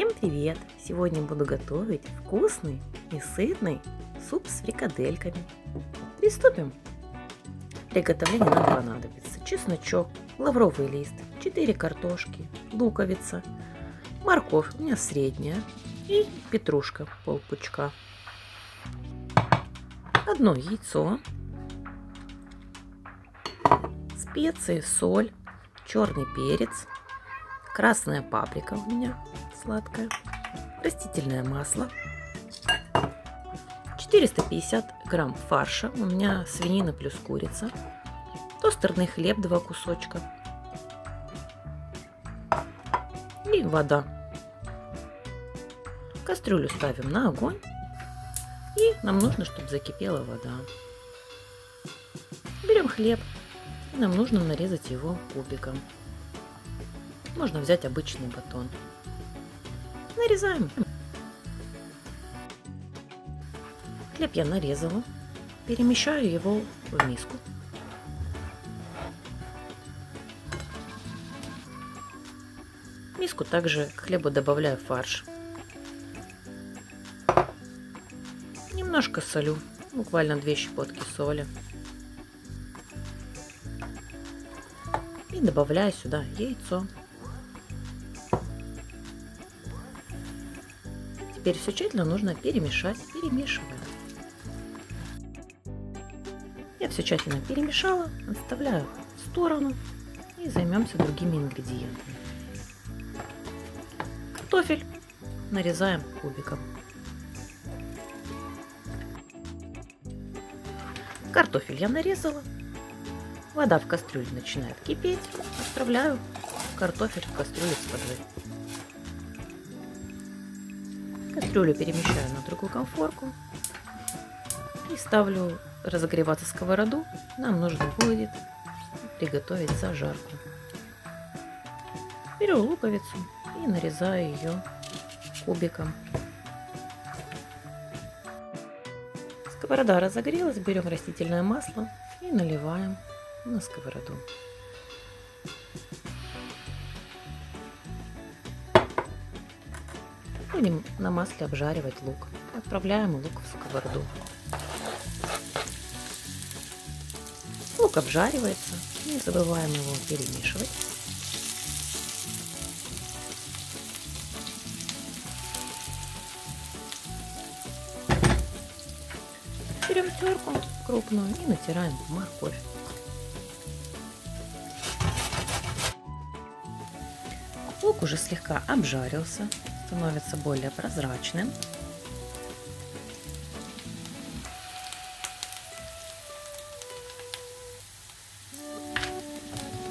Всем привет! Сегодня буду готовить вкусный и сытный суп с фрикадельками. Приступим! Для приготовления нам понадобится чесночок, лавровый лист, 4 картошки, луковица, морковь у меня средняя и петрушка полпучка. Одно яйцо, специи, соль, черный перец, красная паприка у меня сладкая, растительное масло, 450 грамм фарша, у меня свинина плюс курица, тостерный хлеб, два кусочка и вода. Кастрюлю ставим на огонь и нам нужно, чтобы закипела вода. Берем хлеб, и нам нужно нарезать его кубиком. Можно взять обычный батон. Нарезаем. Хлеб я нарезала. Перемещаю его в миску. В миску также к хлебу добавляю фарш. Немножко солю, буквально 2 щепотки соли. И добавляю сюда яйцо. Теперь все тщательно нужно перемешать, перемешивая. Я все тщательно перемешала, отставляю в сторону и займемся другими ингредиентами. Картофель нарезаем кубиком. Картофель я нарезала. Вода в кастрюле начинает кипеть. Отправляю картофель в кастрюлю с водой. Кастрюлю перемещаю на другую конфорку и ставлю разогреваться сковороду. Нам нужно будет приготовить зажарку. Беру луковицу и нарезаю ее кубиком. Сковорода разогрелась, берем растительное масло и наливаем на сковороду. Будем на масле обжаривать лук. Отправляем лук в сковороду. Лук обжаривается. Не забываем его перемешивать. Берем терку крупную и натираем морковь. Лук уже слегка обжарился становится более прозрачным.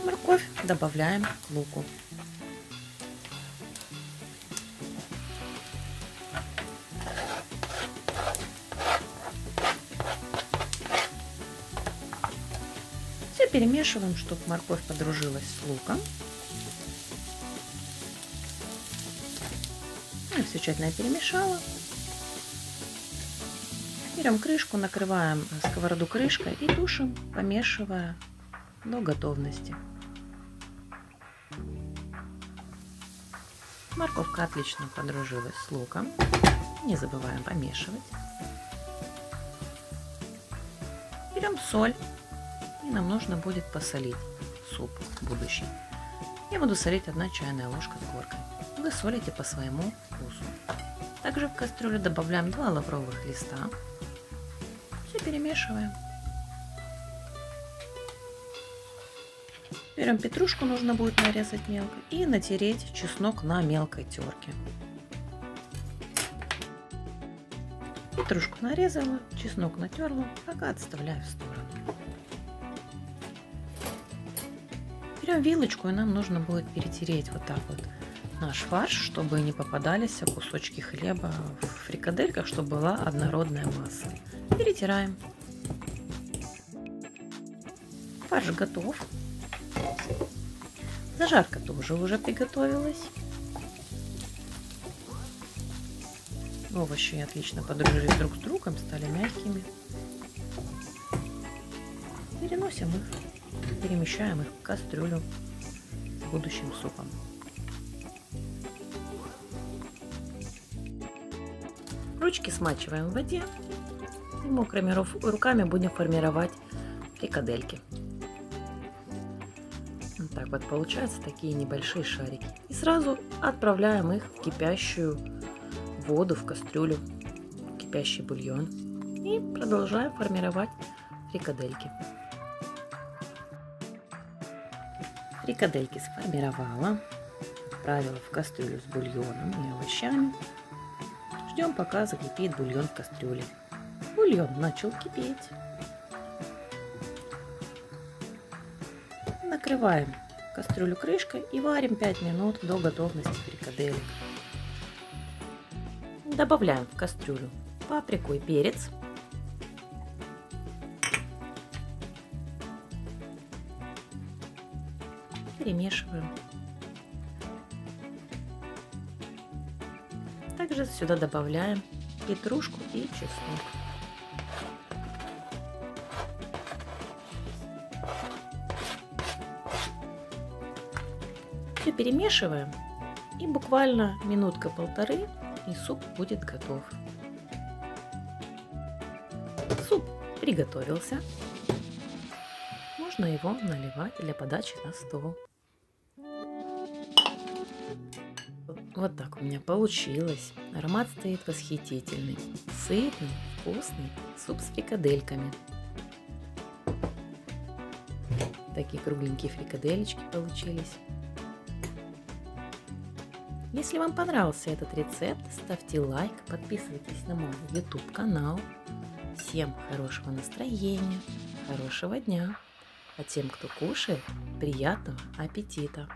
Морковь добавляем к луку. Все перемешиваем, чтобы морковь подружилась с луком. Я все тщательно перемешала. Берем крышку, накрываем сковороду крышкой и тушим, помешивая до готовности. Морковка отлично подружилась с луком. Не забываем помешивать. Берем соль. И нам нужно будет посолить суп будущий. Я буду солить 1 чайная ложка с горкой. Вы солите по своему вкусу. Также в кастрюлю добавляем 2 лавровых листа. Все перемешиваем. Берем петрушку, нужно будет нарезать мелко, и натереть чеснок на мелкой терке. Петрушку нарезала, чеснок натерла, пока отставляю в сторону. Берем вилочку, и нам нужно будет перетереть вот так вот наш фарш, чтобы не попадались кусочки хлеба в фрикадельках, чтобы была однородная масса. Перетираем. Фарш готов. Зажарка тоже уже приготовилась. Овощи отлично подружились друг с другом, стали мягкими. Переносим их, перемещаем их в кастрюлю с будущим супом. Ручки смачиваем в воде и мокрыми руками будем формировать фрикадельки. Вот так вот получаются такие небольшие шарики. И сразу отправляем их в кипящую воду, в кастрюлю, в кипящий бульон. И продолжаем формировать фрикадельки. Фрикадельки сформировала, отправила в кастрюлю с бульоном и овощами. Ждем, пока закипит бульон в кастрюле. Бульон начал кипеть. Накрываем кастрюлю крышкой и варим 5 минут до готовности фрикаделек. Добавляем в кастрюлю паприку и перец. Перемешиваем. Также сюда добавляем петрушку и чеснок. Все перемешиваем и буквально минутка-полторы и суп будет готов. Суп приготовился. Можно его наливать для подачи на стол. Вот так у меня получилось. Аромат стоит восхитительный. Сытный, вкусный суп с фрикадельками. Такие кругленькие фрикадельки получились. Если вам понравился этот рецепт, ставьте лайк, подписывайтесь на мой YouTube канал. Всем хорошего настроения, хорошего дня. А тем, кто кушает, приятного аппетита!